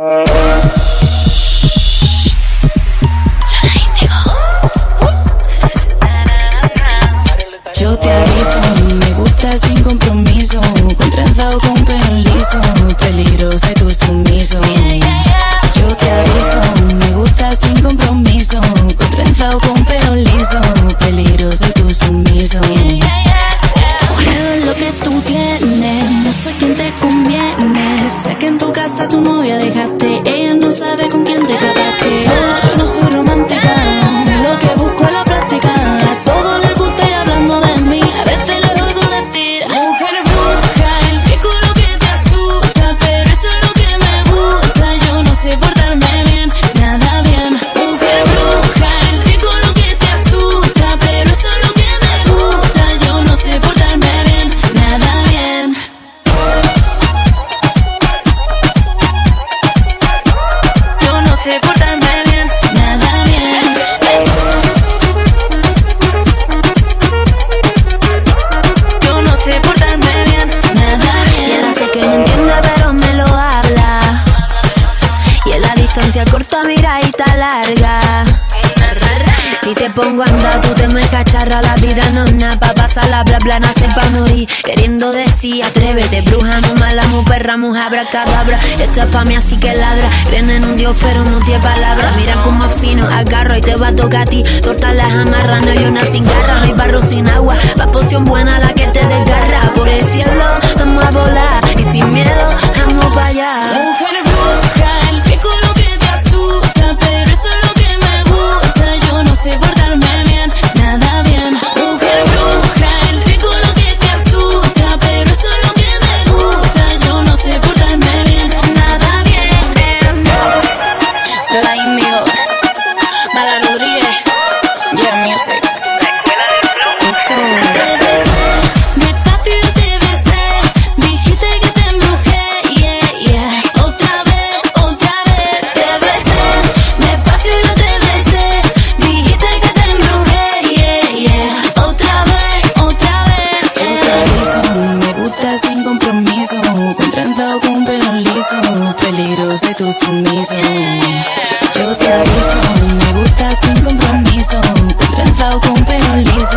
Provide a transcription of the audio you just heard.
Yo te aviso, me gusta sin compromiso, con trenza o con pelo liso, peligro sé tu sumiso. Yo te aviso, me gusta sin compromiso, con trenza o con pelo liso, peligro sé tu sumiso. Es lo que tú tienes, no soy quien te conviene. Sé que en tu casa tu novia te pongo a andar tú te me cacharra La vida no es nada pa' pasarla bla bla Nace pa' morir. Queriendo decir Atrévete bruja, no mala, mu perra, mujer abracadabra Esta es así que ladra. Creen en un dios pero no tiene palabra. Mira como afino, agarro y te va a tocar a ti. Tortas las amarran, no hay una sin garra No hay barro sin agua, pa' poción buena la me gusta sin compromiso, con con pelo liso, peligros de tu sumiso. Yo te aviso, me gusta sin compromiso, con con pelo liso,